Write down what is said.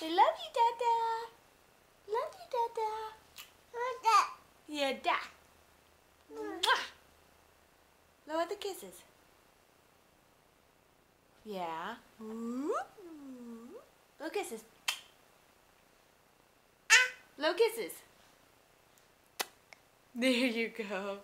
They love you, Dada. Love you, Dada. Yeah, da. Mwah. Lower the kisses. Yeah. Low kisses. Low kisses. There you go.